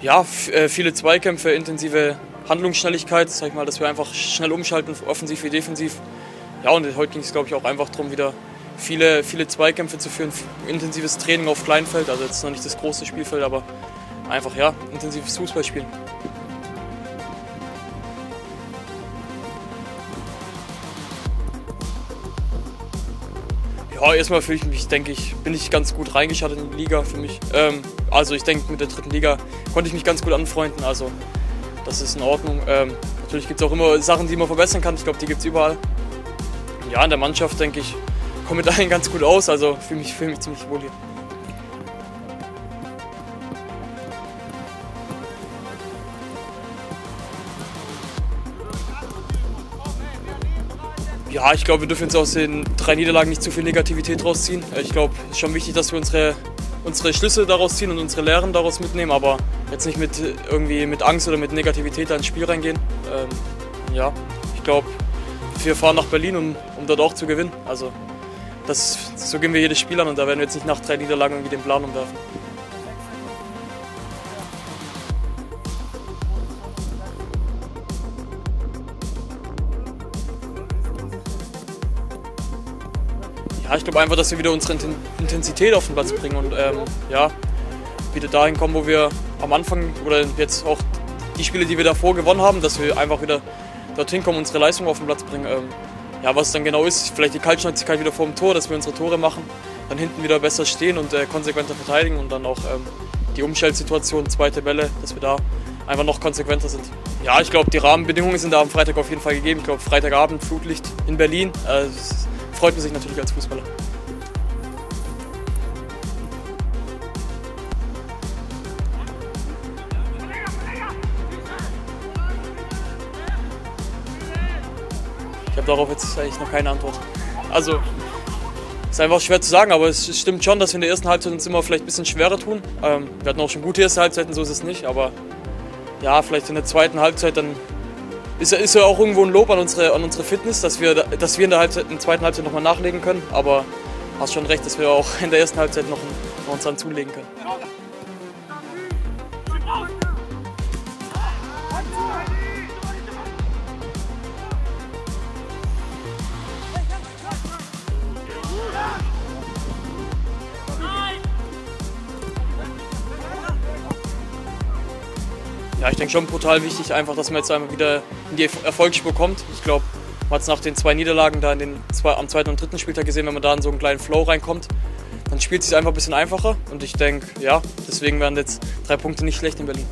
Ja, äh, viele Zweikämpfe, intensive Handlungsschnelligkeit, sag ich mal, dass wir einfach schnell umschalten, offensiv wie defensiv. Ja, und heute ging es, glaube ich, auch einfach darum, wieder viele, viele Zweikämpfe zu führen, intensives Training auf Kleinfeld, also jetzt noch nicht das große Spielfeld, aber einfach, ja, intensives Fußballspielen. Ja, erstmal fühle ich mich, denke ich, bin ich ganz gut reingeschattet in die Liga für mich. Ähm, also ich denke, mit der dritten Liga konnte ich mich ganz gut anfreunden. Also das ist in Ordnung. Ähm, natürlich gibt es auch immer Sachen, die man verbessern kann. Ich glaube, die gibt es überall. Ja, in der Mannschaft, denke ich, komme mit allen ganz gut aus. Also fühle mich, fühl mich ziemlich wohl hier. Ja, ich glaube, wir dürfen jetzt aus den drei Niederlagen nicht zu viel Negativität rausziehen. Ich glaube, es ist schon wichtig, dass wir unsere, unsere Schlüsse daraus ziehen und unsere Lehren daraus mitnehmen, aber jetzt nicht mit irgendwie mit Angst oder mit Negativität ins Spiel reingehen. Ähm, ja, ich glaube, wir fahren nach Berlin, um, um dort auch zu gewinnen. Also das, so gehen wir jedes Spiel an und da werden wir jetzt nicht nach drei Niederlagen irgendwie den Plan umwerfen. Ja, ich glaube einfach, dass wir wieder unsere Intensität auf den Platz bringen und ähm, ja, wieder dahin kommen, wo wir am Anfang oder jetzt auch die Spiele, die wir davor gewonnen haben, dass wir einfach wieder dorthin kommen, unsere Leistung auf den Platz bringen. Ähm, ja, was dann genau ist, vielleicht die Kaltschnäuzigkeit wieder vor dem Tor, dass wir unsere Tore machen, dann hinten wieder besser stehen und äh, konsequenter verteidigen und dann auch ähm, die Umstellsituation, zweite Bälle, dass wir da einfach noch konsequenter sind. Ja, ich glaube, die Rahmenbedingungen sind da am Freitag auf jeden Fall gegeben. Ich glaube, Freitagabend, Flutlicht in Berlin. Äh, freut man sich natürlich als Fußballer. Ich habe darauf jetzt eigentlich noch keine Antwort. Also, ist einfach schwer zu sagen, aber es stimmt schon, dass wir in der ersten Halbzeit uns immer vielleicht ein bisschen schwerer tun. Ähm, wir hatten auch schon gute erste Halbzeiten, so ist es nicht, aber ja, vielleicht in der zweiten Halbzeit dann ist, ist ja auch irgendwo ein Lob an unsere, an unsere Fitness, dass wir, dass wir in der, Halbzeit, in der zweiten Halbzeit nochmal nachlegen können. Aber hast schon recht, dass wir auch in der ersten Halbzeit noch, noch uns dann zulegen können. Ich denke schon brutal wichtig, einfach, dass man jetzt einmal wieder in die Erfolgsspur kommt. Ich glaube, man hat es nach den zwei Niederlagen da in den zwei, am zweiten und dritten Spieltag gesehen, wenn man da in so einen kleinen Flow reinkommt, dann spielt es sich einfach ein bisschen einfacher. Und ich denke, ja, deswegen werden jetzt drei Punkte nicht schlecht in Berlin.